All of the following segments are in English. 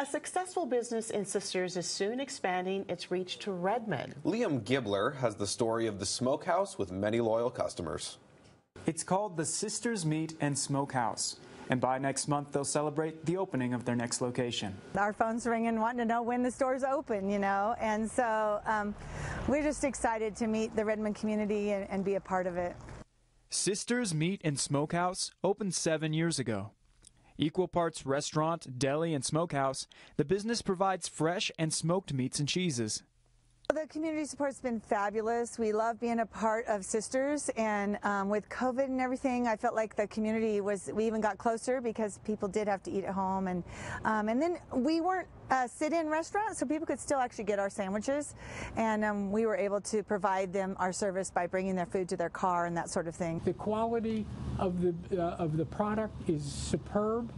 A successful business in Sisters is soon expanding its reach to Redmond. Liam Gibler has the story of the smokehouse with many loyal customers. It's called the Sisters Meat and Smokehouse. And by next month, they'll celebrate the opening of their next location. Our phone's ringing, wanting to know when the store's open, you know, and so um, we're just excited to meet the Redmond community and, and be a part of it. Sisters Meat and Smokehouse opened seven years ago. Equal parts restaurant, deli, and smokehouse, the business provides fresh and smoked meats and cheeses. The community support's been fabulous. We love being a part of Sisters, and um, with COVID and everything, I felt like the community was. We even got closer because people did have to eat at home, and um, and then we weren't a sit-in restaurant, so people could still actually get our sandwiches, and um, we were able to provide them our service by bringing their food to their car and that sort of thing. The quality of the uh, of the product is superb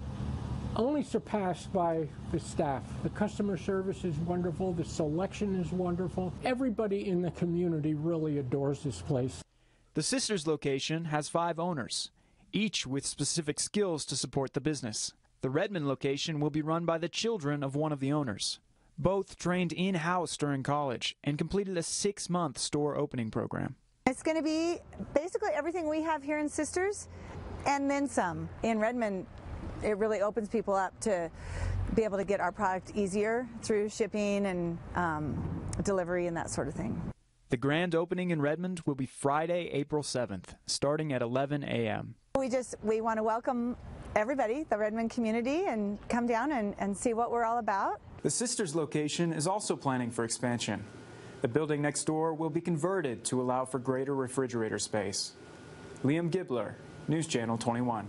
only surpassed by the staff. The customer service is wonderful, the selection is wonderful. Everybody in the community really adores this place. The Sisters location has five owners, each with specific skills to support the business. The Redmond location will be run by the children of one of the owners. Both trained in house during college and completed a six month store opening program. It's going to be basically everything we have here in Sisters and then some. In Redmond, it really opens people up to be able to get our product easier through shipping and um, delivery and that sort of thing. The grand opening in Redmond will be Friday, April 7th, starting at 11 a.m. We just we want to welcome everybody, the Redmond community, and come down and, and see what we're all about. The Sisters location is also planning for expansion. The building next door will be converted to allow for greater refrigerator space. Liam Gibler, News Channel 21.